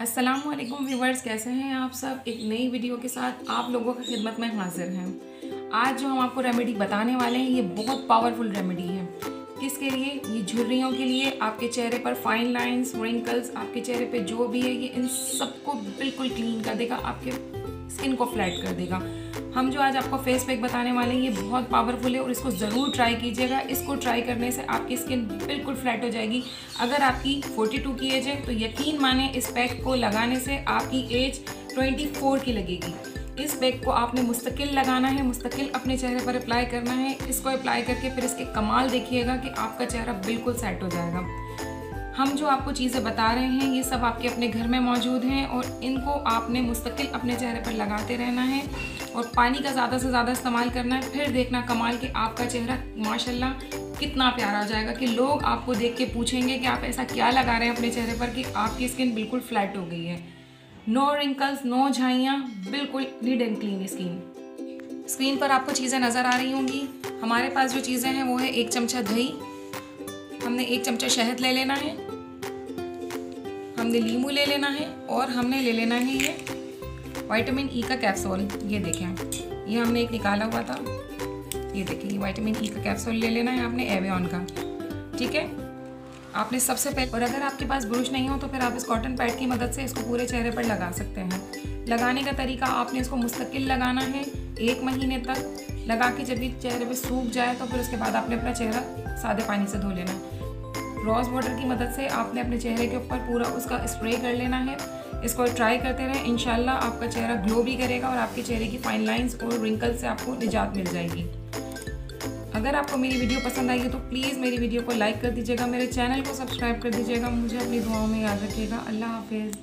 अस्सलाम वालेकुम व्यूवर्स कैसे हैं आप सब? एक नई वीडियो के साथ आप लोगों की खिदमत में हाजिर हैं। आज जो हम आपको रेमेडी बताने वाले हैं, ये बहुत पावरफुल रेमेडी है। किसके लिए, ये झुर्रियों के लिए, आपके चेहरे पर फाइन लाइंस रिंकल्स आपके चेहरे पे जो भी है, ये इन सबको बिल्कुल क्लीन कर देगा, आपके स्किन को फ्लैट कर देगा। हम जो आज आपको फेस पैक बताने वाले हैं, ये बहुत पावरफुल है और इसको ज़रूर ट्राई कीजिएगा। इसको ट्राई करने से आपकी स्किन बिल्कुल फ्लैट हो जाएगी। अगर आपकी 42 की एज है तो यकीन माने इस पैक को लगाने से आपकी एज 24 की लगेगी। इस पैक को आपने मुस्तकिल लगाना है, मुस्तकिल अपने चेहरे पर अप्लाई करना है। इसको अप्लाई करके फिर इसके कमाल देखिएगा कि आपका चेहरा बिल्कुल सेट हो जाएगा। हम जो आपको चीज़ें बता रहे हैं, ये सब आपके अपने घर में मौजूद हैं और इनको आपने मुस्तकिल अपने चेहरे पर लगाते रहना है और पानी का ज़्यादा से ज़्यादा इस्तेमाल करना है। फिर देखना कमाल कि आपका चेहरा, माशाल्लाह, कितना प्यारा हो जाएगा कि लोग आपको देख के पूछेंगे कि आप ऐसा क्या लगा रहे हैं अपने चेहरे पर कि आपकी स्किन बिल्कुल फ्लैट हो गई है। नो रिंकल्स, नो झाइयाँ, बिल्कुल neat and clean skin. Screen पर आपको चीज़ें नज़र आ रही होंगी। हमारे पास जो चीज़ें हैं वो है एक चमचा दही। हमने एक चमचा शहद ले लेना है। हमने लींबू ले लेना है और हमने ले लेना है ये वाइटामिन ई का कैप्सूल ये देखें ये हमने एक निकाला हुआ था। ये देखिए ये विटामिन ई का कैप्सूल ले लेना है आपने एवियन का। ठीक है? आपने सबसे पहले, और अगर आपके पास ब्रुश नहीं हो तो फिर आप इस कॉटन पैड की मदद से इसको पूरे चेहरे पर लगा सकते हैं। लगाने का तरीका, आपने इसको मुस्तकिल लगाना है एक महीने तक। लगा के जब भी चेहरे पे सूख जाए तो फिर उसके बाद आपने अपना चेहरा सादे पानी से धो लेना। है रोज़ वाटर की मदद से आपने अपने चेहरे के ऊपर पूरा उसका स्प्रे कर लेना है। इसको ट्राई करते रहें। इनशाला आपका चेहरा ग्लो भी करेगा और आपके चेहरे की फाइन लाइंस और रिंकल से आपको निजात मिल जाएगी। अगर आपको मेरी वीडियो पसंद आएगी तो प्लीज़ मेरी वीडियो को लाइक कर दीजिएगा, मेरे चैनल को सब्सक्राइब कर दीजिएगा। मुझे अपनी दुआओं में याद रखिएगा। अल्लाह हाफिज़।